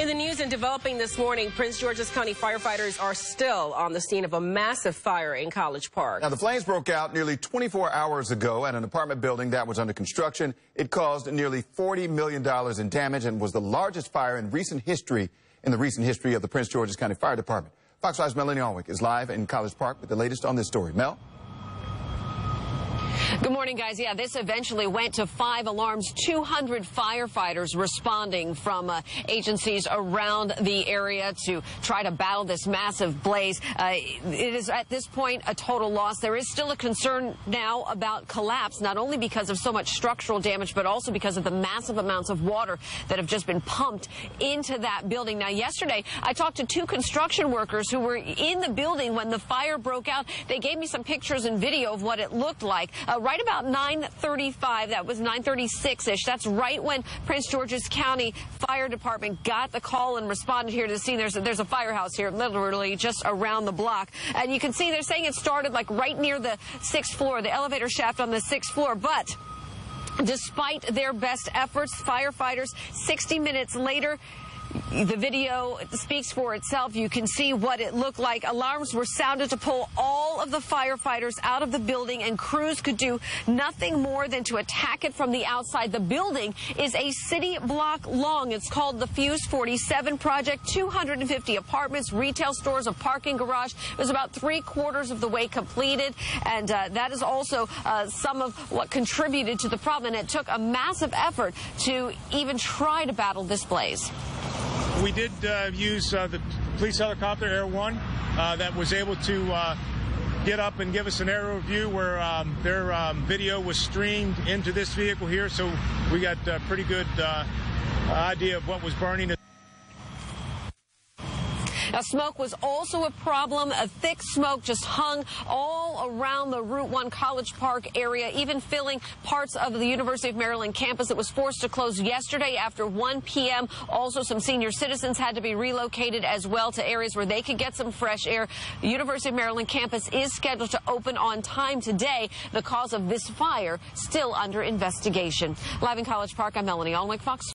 In the news and developing this morning, Prince George's County firefighters are still on the scene of a massive fire in College Park. Now, the flames broke out nearly 24 hours ago at an apartment building that was under construction. It caused nearly $40 million in damage and was the largest fire in recent history, in the recent history of the Prince George's County Fire Department. Fox 5's Melanie Alnwick is live in College Park with the latest on this story. Mel? Good morning, guys. Yeah, this eventually went to five alarms, 200 firefighters responding from uh, agencies around the area to try to battle this massive blaze. Uh, it is at this point a total loss. There is still a concern now about collapse, not only because of so much structural damage, but also because of the massive amounts of water that have just been pumped into that building. Now, yesterday, I talked to two construction workers who were in the building when the fire broke out. They gave me some pictures and video of what it looked like. Uh, right about 935, that was 936-ish. That's right when Prince George's County Fire Department got the call and responded here to the scene. There's a, there's a firehouse here, literally just around the block. And you can see they're saying it started like right near the sixth floor, the elevator shaft on the sixth floor. But despite their best efforts, firefighters 60 minutes later the video speaks for itself. You can see what it looked like. Alarms were sounded to pull all of the firefighters out of the building, and crews could do nothing more than to attack it from the outside. The building is a city block long. It's called the Fuse 47 Project. 250 apartments, retail stores, a parking garage. It was about three quarters of the way completed, and uh, that is also uh, some of what contributed to the problem. And it took a massive effort to even try to battle this blaze. We did uh, use uh, the police helicopter Air One uh, that was able to get up and give us an aerial view where um, their um, video was streamed into this vehicle here. So we got a pretty good idea of what was burning. Now, smoke was also a problem. A thick smoke just hung all around the Route 1 College Park area, even filling parts of the University of Maryland campus that was forced to close yesterday after 1 p.m. Also, some senior citizens had to be relocated as well to areas where they could get some fresh air. The University of Maryland campus is scheduled to open on time today. The cause of this fire still under investigation. Live in College Park, I'm Melanie Alnwick, Fox